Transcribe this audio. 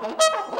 Oh,